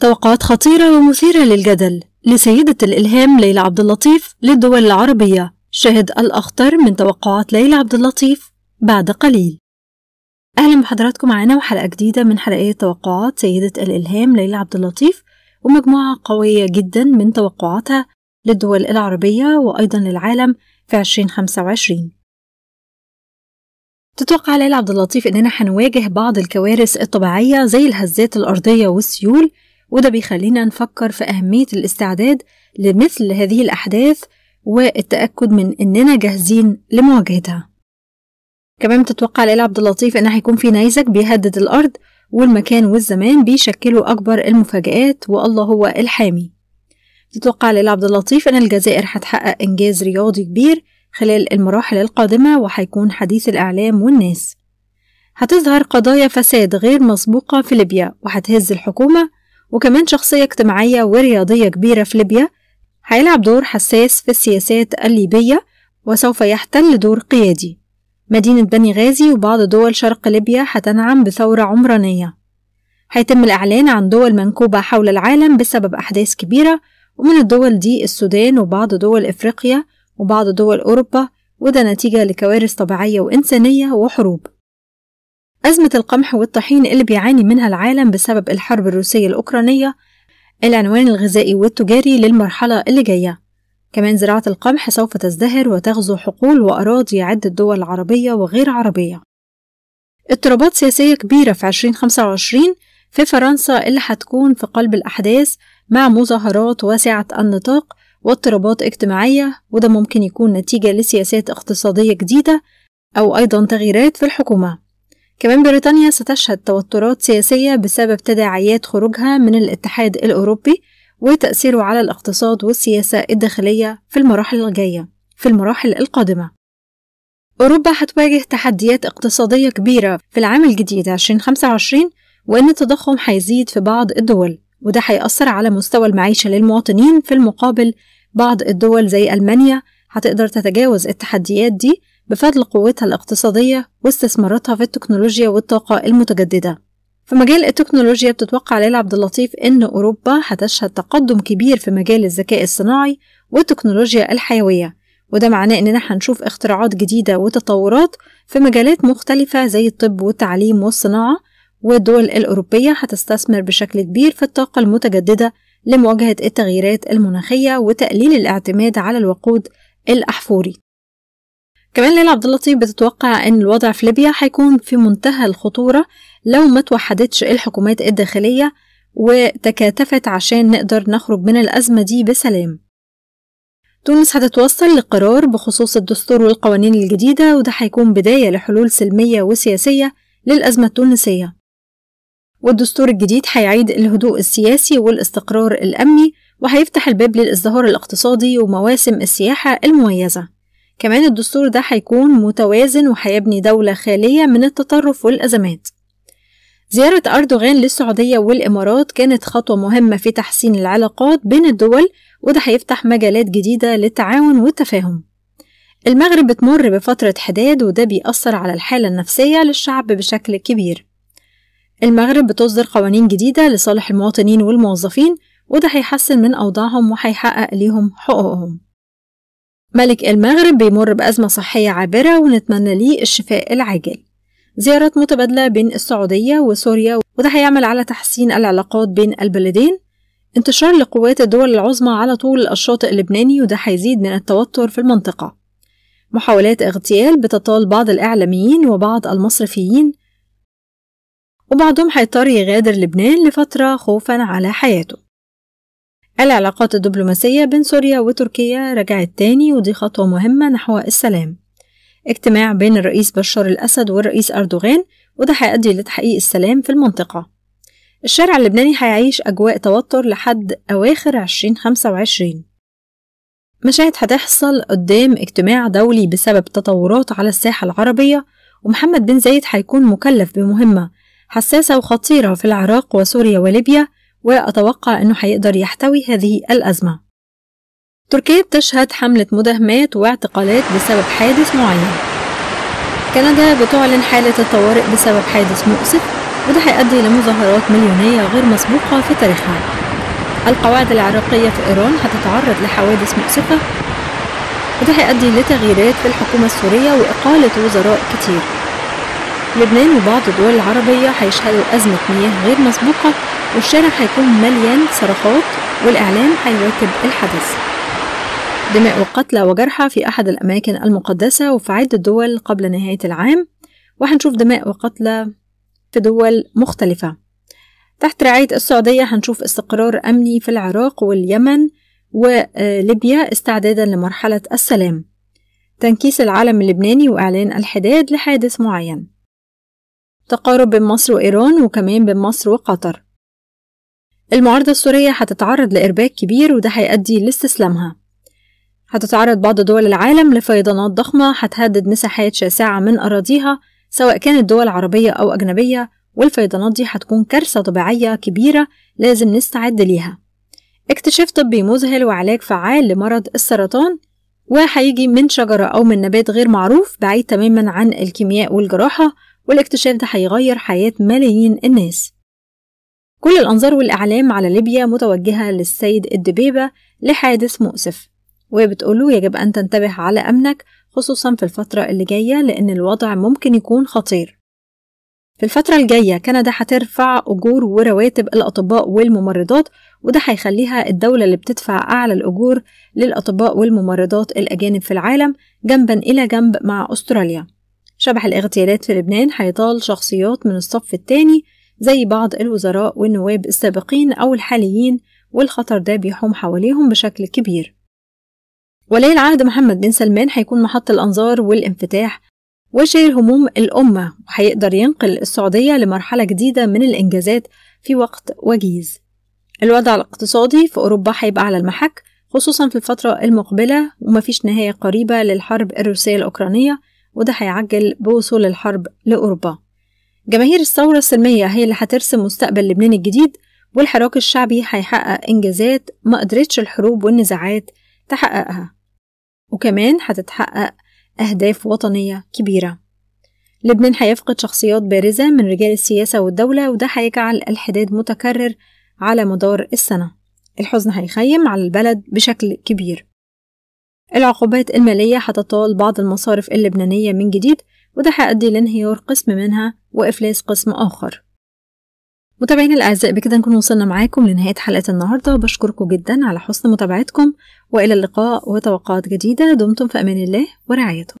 توقعات خطيرة ومثيرة للجدل لسيدة الإلهام ليلى عبد اللطيف للدول العربية. شهد الأخطر من توقعات ليلى عبد اللطيف بعد قليل. أهلا بحضراتكم معانا وحلقة جديدة من حلقات توقعات سيدة الإلهام ليلى عبد اللطيف ومجموعة قوية جدا من توقعاتها للدول العربية وأيضا للعالم في 2025 تتوقع ليلى عبد اللطيف إننا هنواجه بعض الكوارث الطبيعية زي الهزات الأرضية والسيول وده بيخلينا نفكر في أهمية الاستعداد لمثل هذه الأحداث والتأكد من إننا جاهزين لمواجهتها. كمان بتتوقع ليلى عبد اللطيف إن هيكون في نيزك بيهدد الأرض والمكان والزمان بيشكلوا أكبر المفاجآت والله هو الحامي. تتوقع ليلى عبد اللطيف إن الجزائر هتحقق إنجاز رياضي كبير خلال المراحل القادمة وهيكون حديث الإعلام والناس. هتظهر قضايا فساد غير مسبوقة في ليبيا وهتهز الحكومة وكمان شخصية اجتماعية ورياضية كبيرة في ليبيا هيلعب دور حساس في السياسات الليبية وسوف يحتل دور قيادي. مدينة بني غازي وبعض دول شرق ليبيا هتنعم بثورة عمرانية. هيتم الإعلان عن دول منكوبة حول العالم بسبب أحداث كبيرة ومن الدول دي السودان وبعض دول إفريقيا وبعض دول أوروبا وده نتيجة لكوارث طبيعية وإنسانية وحروب. أزمة القمح والطحين اللي بيعاني منها العالم بسبب الحرب الروسية الأوكرانية العنوان الغذائي والتجاري للمرحلة اللي جاية. كمان زراعة القمح سوف تزدهر وتغزو حقول وأراضي عدة دول عربية وغير عربية. اضطرابات سياسية كبيرة في 2025 في فرنسا اللي هتكون في قلب الأحداث مع مظاهرات واسعة النطاق واضطرابات اجتماعية وده ممكن يكون نتيجة لسياسات اقتصادية جديدة أو أيضا تغييرات في الحكومة. كمان بريطانيا ستشهد توترات سياسية بسبب تداعيات خروجها من الاتحاد الأوروبي وتأثيره على الاقتصاد والسياسة الداخلية في المراحل الجاية في المراحل القادمة. أوروبا هتواجه تحديات اقتصادية كبيرة في العام الجديد 2025 وإن التضخم هيزيد في بعض الدول وده هيأثر على مستوى المعيشة للمواطنين في المقابل بعض الدول زي ألمانيا هتقدر تتجاوز التحديات دي بفضل قوتها الاقتصادية واستثماراتها في التكنولوجيا والطاقة المتجددة. في مجال التكنولوجيا بتتوقع ليلى عبد اللطيف إن أوروبا هتشهد تقدم كبير في مجال الذكاء الصناعي والتكنولوجيا الحيوية. وده معناه إننا هنشوف اختراعات جديدة وتطورات في مجالات مختلفة زي الطب والتعليم والصناعة والدول الأوروبية هتستثمر بشكل كبير في الطاقة المتجددة لمواجهة التغييرات المناخية وتقليل الاعتماد على الوقود الأحفوري. كمان ليلى عبد اللطيف بتتوقع إن الوضع في ليبيا هيكون في منتهى الخطورة لو ما توحدتش الحكومات الداخلية وتكاتفت عشان نقدر نخرج من الأزمة دي بسلام. تونس هتتوصل لقرار بخصوص الدستور والقوانين الجديدة وده هيكون بداية لحلول سلمية وسياسية للأزمة التونسية. والدستور الجديد هيعيد الهدوء السياسي والاستقرار الأمني وهيفتح الباب للإزدهار الاقتصادي ومواسم السياحة المميزة. كمان الدستور ده هيكون متوازن وهيبني دولة خالية من التطرف والأزمات. زيارة أردوغان للسعودية والإمارات كانت خطوة مهمة في تحسين العلاقات بين الدول وده هيفتح مجالات جديدة للتعاون والتفاهم. المغرب بتمر بفترة حداد وده بيأثر على الحالة النفسية للشعب بشكل كبير. المغرب بتصدر قوانين جديدة لصالح المواطنين والموظفين وده هيحسن من أوضاعهم وهيحقق ليهم حقوقهم. ملك المغرب بيمر بأزمة صحية عابرة ونتمنى ليه الشفاء العاجل. زيارات متبادلة بين السعودية وسوريا وده هيعمل على تحسين العلاقات بين البلدين. انتشار لقوات الدول العظمى على طول الشاطئ اللبناني وده هيزيد من التوتر في المنطقة. محاولات اغتيال بتطال بعض الإعلاميين وبعض المصرفيين وبعضهم هيضطر يغادر لبنان لفترة خوفا على حياته. العلاقات الدبلوماسية بين سوريا وتركيا رجعت تاني ودي خطوة مهمة نحو السلام. اجتماع بين الرئيس بشار الأسد والرئيس أردوغان وده هيؤدي لتحقيق السلام في المنطقة. الشارع اللبناني هيعيش أجواء توتر لحد أواخر 2025 مشاهد هتحصل قدام اجتماع دولي بسبب تطورات على الساحة العربية ومحمد بن زايد هيكون مكلف بمهمة حساسة وخطيرة في العراق وسوريا وليبيا وأتوقع أنه هيقدر يحتوي هذه الأزمة. تركيا بتشهد حملة مداهمات واعتقالات بسبب حادث معين. كندا بتعلن حالة الطوارئ بسبب حادث مؤسف وده هيؤدي لمظاهرات مليونية غير مسبوقة في تاريخها. القواعد العراقية في إيران هتتعرض لحوادث مؤسفة وده هيؤدي لتغييرات في الحكومة السورية وإقالة وزراء كتير. لبنان وبعض الدول العربية هيشهدوا أزمة مياه غير مسبوقة والشارع هيكون مليان صرخات والإعلام هيواكب الحدث. دماء وقتلى وجرحى في أحد الأماكن المقدسة وفي عدة دول قبل نهاية العام. وهنشوف دماء وقتلى في دول مختلفة. تحت رعاية السعودية هنشوف استقرار أمني في العراق واليمن وليبيا استعدادا لمرحلة السلام. تنكيس العالم اللبناني وإعلان الحداد لحادث معين. تقارب بين مصر وإيران وكمان بين مصر وقطر. المعارضة السورية هتتعرض لإرباك كبير وده هيؤدي لاستسلامها. هتتعرض بعض دول العالم لفيضانات ضخمة هتهدد مساحات شاسعة من أراضيها سواء كانت دول عربية أو أجنبية والفيضانات دي هتكون كارثة طبيعية كبيرة لازم نستعد ليها. اكتشاف طبي مذهل وعلاج فعال لمرض السرطان وهيجي من شجرة أو من نبات غير معروف بعيد تماما عن الكيمياء والجراحة والاكتشاف ده هيغير حياة ملايين الناس. كل الأنظار والإعلام على ليبيا متوجهة للسيد الدبيبة لحادث مؤسف. وبتقوله يجب أن تنتبه على أمنك خصوصا في الفترة اللي جاية لأن الوضع ممكن يكون خطير. في الفترة الجاية كندا هترفع أجور ورواتب الأطباء والممرضات وده هيخليها الدولة اللي بتدفع أعلى الأجور للأطباء والممرضات الأجانب في العالم جنبا إلى جنب مع أستراليا. شبح الاغتيالات في لبنان هيطال شخصيات من الصف الثاني زي بعض الوزراء والنواب السابقين أو الحاليين والخطر ده بيحوم حواليهم بشكل كبير. ولي العهد محمد بن سلمان هيكون محط الأنظار والانفتاح وشايل هموم الأمة وهيقدر ينقل السعودية لمرحلة جديدة من الإنجازات في وقت وجيز. الوضع الاقتصادي في أوروبا هيبقى على المحك خصوصا في الفترة المقبلة ومفيش نهاية قريبة للحرب الروسية الأوكرانية وده هيعجل بوصول الحرب لأوروبا. جماهير الثورة السلمية هي اللي هترسم مستقبل لبنان الجديد والحراك الشعبي هيحقق إنجازات ما قدرتش الحروب والنزاعات تحققها. وكمان هتتحقق أهداف وطنية كبيرة. لبنان هيفقد شخصيات بارزة من رجال السياسة والدولة وده هيجعل الحداد متكرر على مدار السنة. الحزن هيخيم على البلد بشكل كبير. العقوبات المالية هتطال بعض المصارف اللبنانية من جديد وده هيؤدي لانهيار قسم منها وإفلاس قسم آخر. متابعينا الأعزاء بكده نكون وصلنا معاكم لنهاية حلقة النهاردة بشكركم جدا على حسن متابعتكم وإلى اللقاء وتوقعات جديدة دمتم في أمان الله ورعايته.